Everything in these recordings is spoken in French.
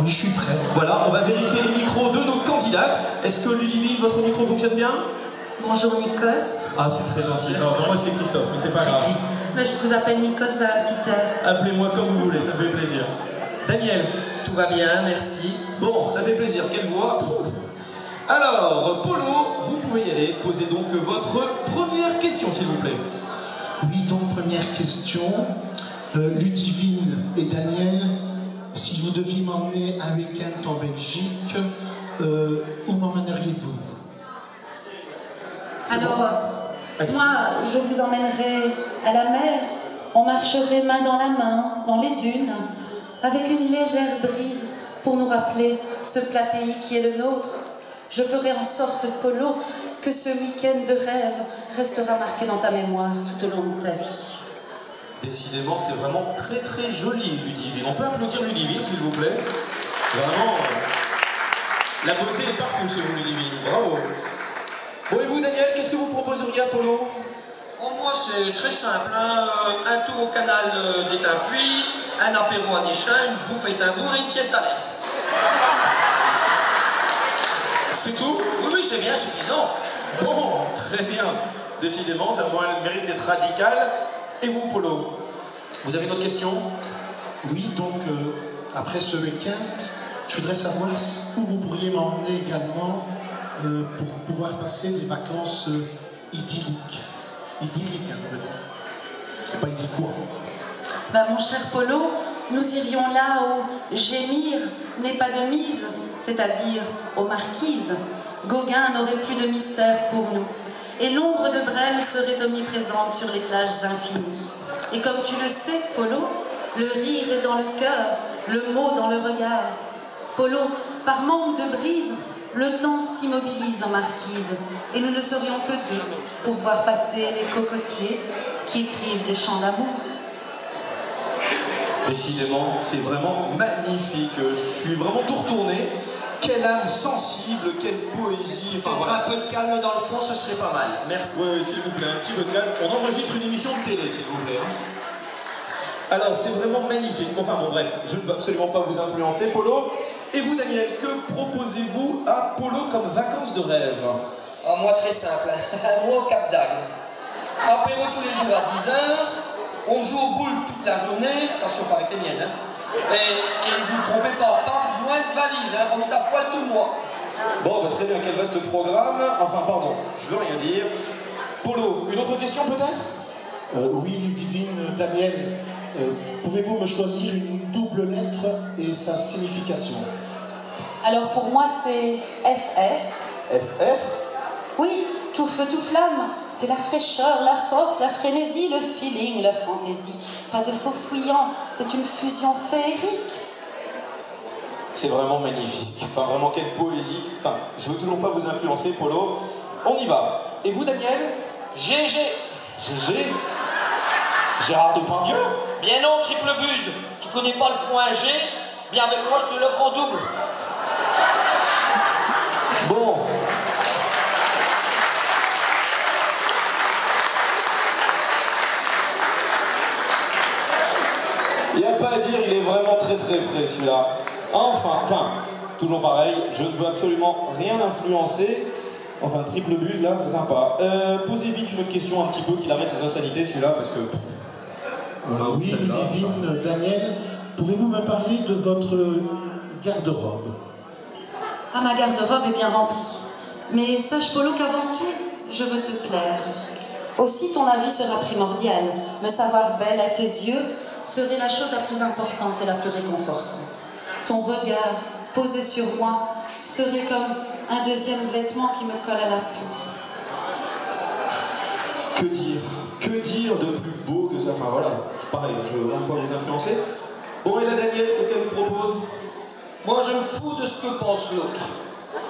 Oui, je suis prêt. Voilà, on va vérifier les micros de nos candidates. Est-ce que Ludivine, votre micro fonctionne bien? Bonjour Nikos. Ah, c'est très gentil. Non, moi, c'est Christophe, mais c'est pas grave. Mais je vous appelle Nikos, vous avez un petit air. Appelez-moi comme vous voulez, ça fait plaisir. Daniel, Tout va bien, merci. bon, ça fait plaisir. Quelle voix? Alors, Polo, vous pouvez y aller. Posez donc votre première question, s'il vous plaît. Oui, donc première question. Euh, Ludivine et Daniel, vous deviez m'emmener un week-end en Belgique, euh, où m'emmèneriez-vous? Alors, moi, je vous emmènerai à la mer. On marcherait main dans la main, dans les dunes, avec une légère brise pour nous rappeler ce plat pays qui est le nôtre. Je ferai en sorte, Polo, que ce week-end de rêve restera marqué dans ta mémoire tout au long de ta vie. Décidément, c'est vraiment très très joli, Ludivine. On peut applaudir Ludivine, s'il vous plaît Vraiment, la beauté est partout chez vous, Ludivine. Bravo. Bon, et vous, Daniel, qu'est-ce que vous proposeriez à Polo? Pour moi, c'est très simple. hein. Un tour au canal euh, d'Étain-Puy, un apéro à Néchin, une bouffe à Étainbourg et une sieste à l'Ers. C'est tout? Oui, oui, c'est bien suffisant. Bon, très bien. Décidément, ça a le mérite d'être radical. Et vous, Polo Vous avez une autre question? Oui, donc euh, après ce week-end, je voudrais savoir où vous pourriez m'emmener également euh, pour pouvoir passer des vacances euh, idylliques. Idylliques, hein. C'est pas idyllique. Ben, mon cher Polo, nous irions là où gémir n'est pas de mise, c'est-à-dire aux marquises. Gauguin n'aurait plus de mystère pour nous. Et l'ombre de Brême serait omniprésente sur les plages infinies. Et comme tu le sais, Polo, le rire est dans le cœur, le mot dans le regard. Polo, par manque de brise, le temps s'immobilise en marquise, et nous ne serions que deux pour voir passer les cocotiers qui écrivent des chants d'amour. Décidément, c'est vraiment magnifique. Je suis vraiment tout retourné. Quelle âme sensible, quelle poésie. Enfin, voilà. un peu de calme dans le fond, ce serait pas mal. Merci. Oui, s'il vous plaît, un petit peu de calme. On enregistre une émission de télé, s'il vous plaît. hein. Alors, c'est vraiment magnifique. Enfin, bon, bref, je ne veux absolument pas vous influencer, Polo. Et vous, Daniel, que proposez-vous à Polo comme vacances de rêve? Ah, moi, très simple. moi, au Cap d'Agde. Apéro tous les jours à 10h. On joue au boule toute la journée. Attention, pas avec les miennes. hein. Et, et ne vous trompez pas, pas de valise. hein. On est à poil tout mois. Bon, bah, très bien, quel vaste programme. Enfin, pardon, je veux rien dire. Polo, une autre question peut-être? Euh, oui, Ludivine, Daniel, euh, pouvez-vous me choisir une double lettre et sa signification? Alors pour moi, c'est FF. FF Oui, tout feu, tout flamme. C'est la fraîcheur, la force, la frénésie, le feeling, la fantaisie. Pas de faux fouillant, c'est une fusion féerique. C'est vraiment magnifique. Enfin, vraiment, quelle poésie. Enfin, je veux toujours pas vous influencer, Polo. On y va. Et vous, Daniel? GG. GG Gérard Depardieu? Bien non, triple buse. Tu connais pas le point G? Bien avec moi, je te l'offre en double. Bon. Il n'y a pas à dire, il est vraiment très très frais celui-là. Enfin, enfin, toujours pareil, je ne veux absolument rien influencer. Enfin, triple buse là, c'est sympa. Euh, posez vite une autre question un petit peu qu'il arrête ses insanités celui-là parce que. Euh, Oui, Ludivine, Daniel, pouvez-vous me parler de votre garde-robe? Ah, ma garde-robe est bien remplie. Mais sache, Polo, qu'avant tout, je veux te plaire. Aussi, ton avis sera primordial. Me savoir belle à tes yeux serait la chose la plus importante et la plus réconfortante. Ton regard posé sur moi serait comme un deuxième vêtement qui me colle à la peau. Que dire? Que dire de plus beau que ça? Enfin voilà, c'est pareil, je ne veux pas vous influencer. Bon, et là, Daniel, qu'est-ce qu'elle vous propose? Moi, je me fous de ce que pense l'autre.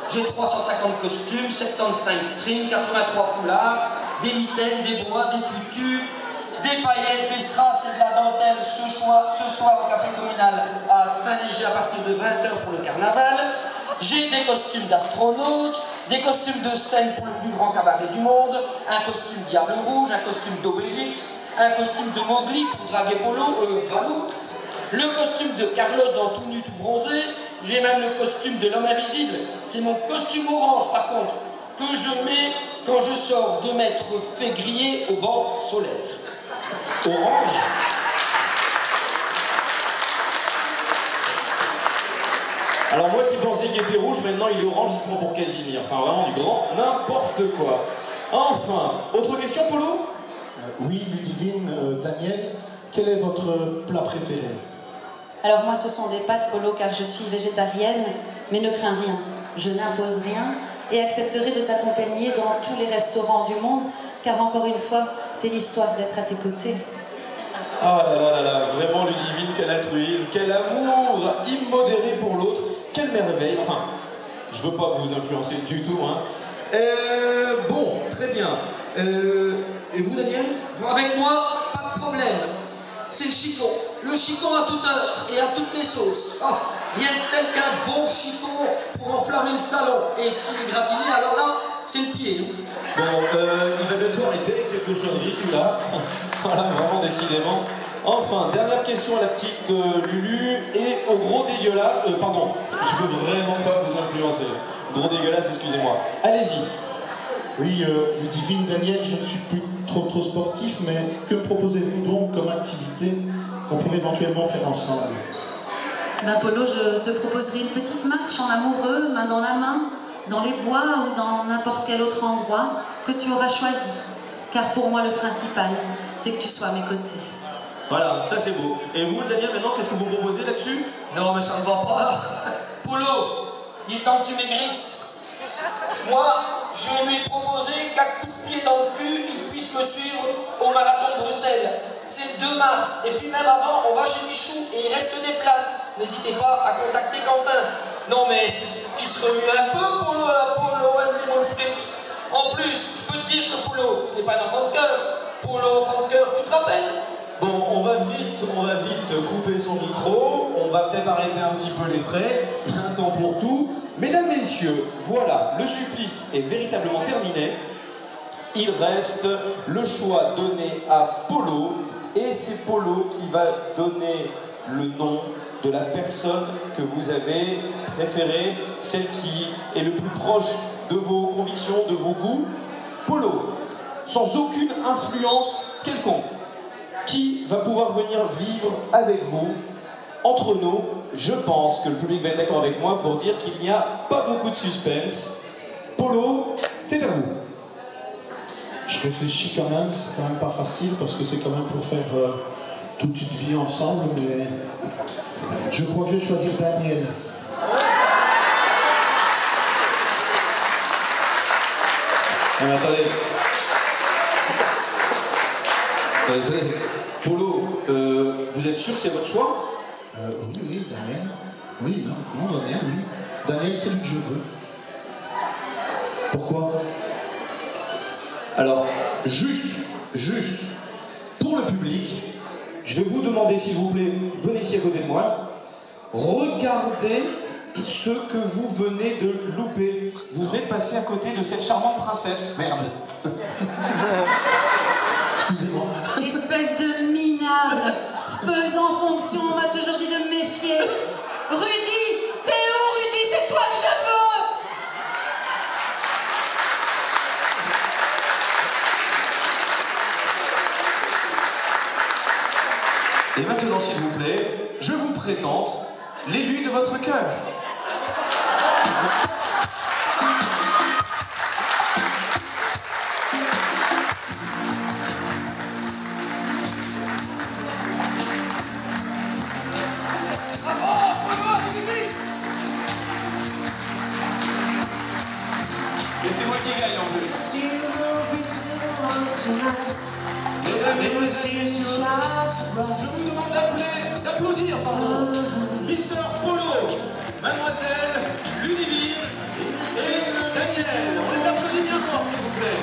J'ai 350 costumes, 75 strings, 83 foulards, des mitaines, des bois, des tutus, des paillettes, des strass et de la dentelle ce, choix- ce soir au café communal à Saint-Léger à partir de 20h pour le carnaval. J'ai des costumes d'astronaute, des costumes de scène pour le plus grand cabaret du monde, un costume Diable Rouge, un costume d'Obélix, un costume de Mowgli pour draguer Polo, euh, Balou, le costume de Carlos dans tout nu tout bronzé, J'ai même le costume de l'homme invisible. C'est mon costume orange, par contre, que je mets quand je sors de m'être fait griller au banc solaire. Orange Alors moi qui pensais qu'il était rouge, maintenant il est orange, il se prend pour Casimir. Enfin vraiment du grand n'importe quoi. Enfin, autre question Polo? Euh, oui, Ludivine, euh, Daniel, quel est votre plat préféré? Alors moi, ce sont des pâtes polo car je suis végétarienne, mais ne crains rien. Je n'impose rien et accepterai de t'accompagner dans tous les restaurants du monde, car encore une fois, c'est l'histoire d'être à tes côtés. Ah là là là là, vraiment Ludivine, quel altruisme, quel amour immodéré pour l'autre, quelle merveille. Enfin, je veux pas vous influencer du tout, hein. Euh, bon, très bien. Euh, et vous Daniel? Avec moi, pas de problème. C'est le chicon. Le chicon à toute heure et à toutes les sauces. Ah, rien de tel qu'un bon chicon pour enflammer le salon. Et s'il est gratiné, alors là, c'est le pied. hein. Bon, euh, il va bientôt arrêter avec cette cochonnerie, celui-là. voilà, vraiment, décidément. Enfin, dernière question à la petite euh, Lulu et au gros dégueulasse. euh, pardon, je veux vraiment pas vous influencer. Gros dégueulasse, excusez-moi. Allez-y. Oui, euh, Ludivine, Daniel, je ne suis plus trop trop sportif, mais que proposez-vous donc comme activité qu'on pourrait éventuellement faire ensemble? Ben Polo, je te proposerai une petite marche en amoureux, main dans la main, dans les bois ou dans n'importe quel autre endroit que tu auras choisi. Car pour moi, le principal, c'est que tu sois à mes côtés. Voilà, ça c'est beau. Et vous, Daniel, maintenant, qu'est-ce que vous proposez là-dessus? Non, mais ça ne va pas. Polo, il est temps que tu maigrisses. Moi, je lui proposer qu'à coup de pied dans le cul, il puisse me suivre au marathon de Bruxelles. C'est le 2 mars. Et puis même avant, on va chez Michou et il reste des places. N'hésitez pas à contacter Quentin. Non mais, se remue un peu, Polo, Polo, frites. En plus, je peux te dire que Polo, ce n'est pas un enfant de cœur. Polo, enfant de cœur, tu te rappelles? Bon, on va vite, on va vite couper son micro. On va peut-être arrêter un petit peu les frais. Un temps pour tout. Mesdames, messieurs, voilà, le supplice est véritablement terminé. Il reste le choix donné à Polo. Et c'est Polo qui va donner le nom de la personne que vous avez préférée, celle qui est le plus proche de vos convictions, de vos goûts. Polo, sans aucune influence quelconque qui va pouvoir venir vivre avec vous entre nous. Je pense que le public va être d'accord avec moi pour dire qu'il n'y a pas beaucoup de suspense. Polo, c'est à vous. Je réfléchis quand même, c'est quand même pas facile parce que c'est quand même pour faire euh, toute une vie ensemble, mais je crois que je vais choisir Daniel. Attendez. Polo, euh, vous êtes sûr que c'est votre choix? Euh, oui, oui, Daniel. Oui, non, non, Daniel, oui. Daniel, c'est lui que je veux. Pourquoi? Alors, juste, juste, pour le public, je vais vous demander, s'il vous plaît, venez ici à côté de moi, regardez ce que vous venez de louper. Vous venez de passer à côté de cette charmante princesse. Merde. Excusez-moi. Espèce de minable Faisant fonction, on m'a toujours dit de me méfier Rudy Théo, Rudy, c'est toi que je veux Et s'il vous plaît, je vous présente l'élu de votre cœur. C'est moi qui gagne en plus. Je vous demande d'appeler, d'applaudir, pardon, Mister Polo, Mademoiselle Ludivine et Daniel. On les applaudit bien fort, s'il vous plaît.